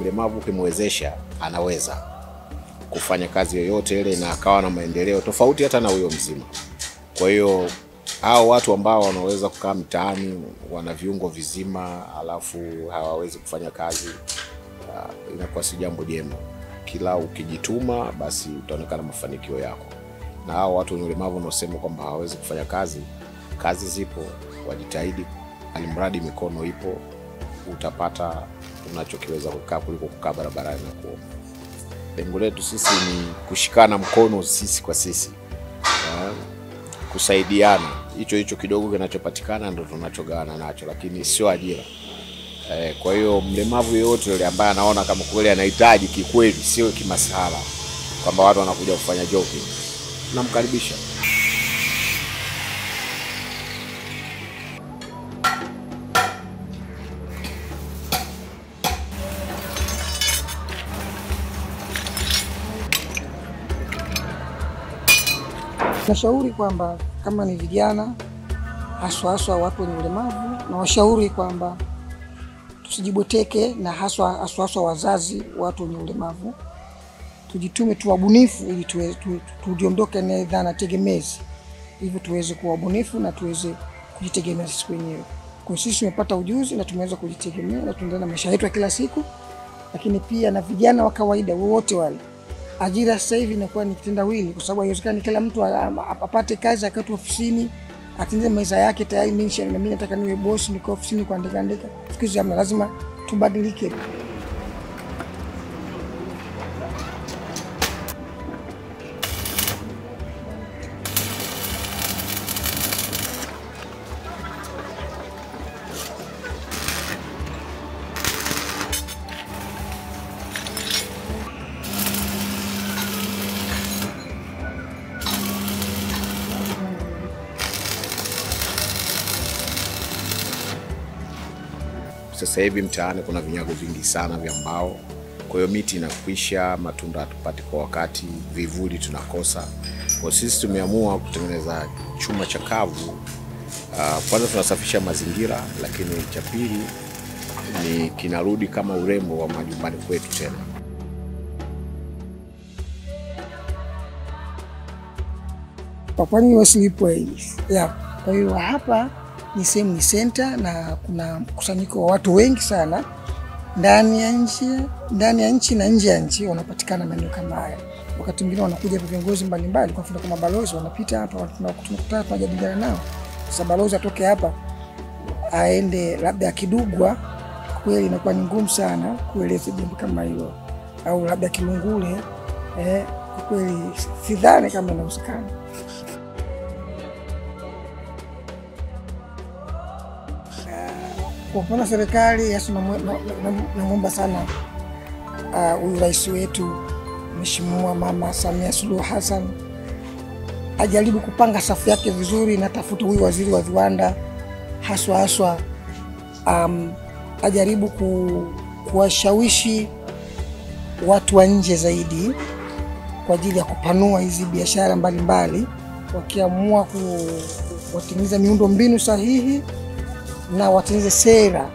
mlemavu ukimwezesha, anaweza kufanya kazi yoyote ile na akawa na maendeleo tofauti hata na huyo mzima. Kwa hiyo hao watu ambao wanaweza kukaa mtaani wana viungo vizima alafu hawawezi kufanya kazi uh, inakuwa si jambo jema. Kila ukijituma basi utaonekana mafanikio yako. Na hao watu wenye ulemavu wanaosema kwamba hawawezi kufanya kazi, kazi zipo, wajitahidi, alimradi mikono ipo, utapata unachokiweza kukaa kuliko kukaa barabarani na kuomba. Lengo letu sisi ni kushikana mkono sisi kwa sisi, uh, kusaidiana. Hicho hicho kidogo kinachopatikana ndo tunachogawana nacho, lakini sio ajira. Eh, kwa hiyo mlemavu yeyote yule ambaye anaona kama kweli anahitaji kikweli, sio kimasahara kwamba watu wanakuja kufanya jogging, tunamkaribisha. Nashauri kwamba kama ni vijana haswa haswa watu wenye ulemavu, na washauri kwamba tusijibweteke, na haswa haswa haswa wazazi watu wenye ulemavu, tujitume, tuwabunifu, wabunifu ili tujiondoke na dhana tegemezi, hivyo tuweze kuwa wabunifu na tuweze kujitegemea sisi wenyewe. Kwa sisi tumepata ujuzi na tumeweza kujitegemea na tunaendelea na maisha yetu ya kila siku, lakini pia na vijana wa kawaida wowote wale ajira sasa hivi inakuwa ni kitendawili, kwa sababu haiwezekani kila mtu apate kazi akati ofisini atinze maisha yake tayari. Mimi nataka niwe bosi, niko ofisini kuandika andika. Siku lazima tubadilike. Sasa hivi mtaani kuna vinyago vingi sana vya mbao, kwa hiyo miti inakwisha, matunda hatupati kwa wakati, vivuli tunakosa. Kwa sisi tumeamua kutengeneza chuma cha kavu. kwanza tunasafisha mazingira, lakini cha pili ni kinarudi kama urembo wa majumbani kwetu tena. Papani wa Slipway. ya Kwa hiyo hapa ni sehemu ni center na kuna mkusanyiko wa watu wengi sana ndani ya nchi ndani ya nchi na nje ya nchi wanapatikana maeneo kama haya. Wakati mwingine wanakuja viongozi mbalimbali, kwa mfano kama balozi wanapita hapa, tuna- tunakutana tunajadiliana nao. Sasa balozi atoke hapa aende labda akidugwa kweli inakuwa ni ngumu sana kueleza jambo kama hilo, au labda Kilungule eh, kwa kweli sidhani kama inawezekana. Kwa mfano serikali Yesu, namwomba sana huyu huyu rais wetu Mheshimiwa Mama Samia Suluhu Hassan ajaribu kupanga safu yake vizuri, na tafuta huyu waziri wa viwanda haswa haswa, um, ajaribu ku, kuwashawishi watu wa nje zaidi kwa ajili ya kupanua hizi biashara mbalimbali, wakiamua ku- miundo mbinu sahihi na watengeneze sera